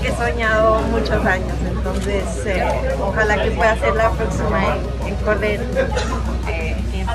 que he soñado muchos años, entonces eh, ojalá que pueda ser la próxima en, en correr eh, en